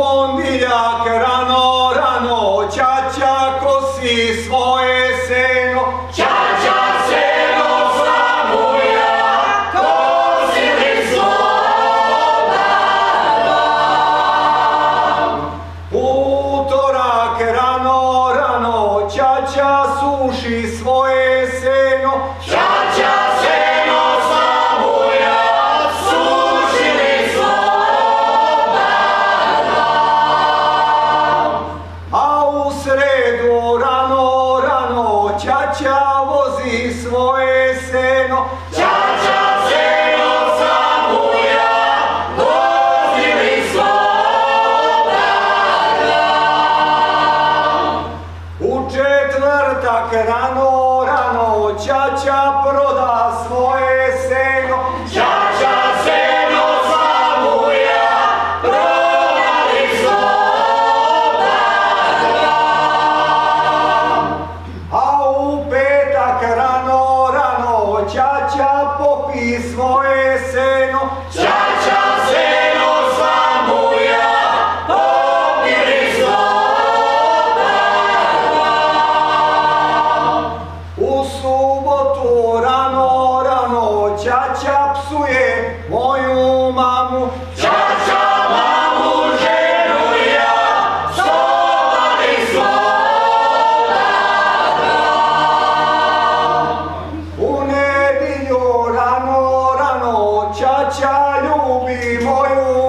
pondiljak rano, rano, čača kosi svoje seno. Čača seno slamuja, kosili Utorak rano, rano, čača suši svoje seno. Sredu rano, rano, čača vozi svoje seno. Čača seno slamuja, kosili U četvrtak rano, rano, čača proda svoje čača popi svoje seno. Čača seno slamuja, popili U subotu rano, rano, čača psuje U nedjelju rano,